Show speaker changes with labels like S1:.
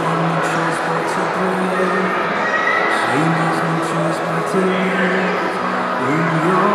S1: Change has but to no choice but to in your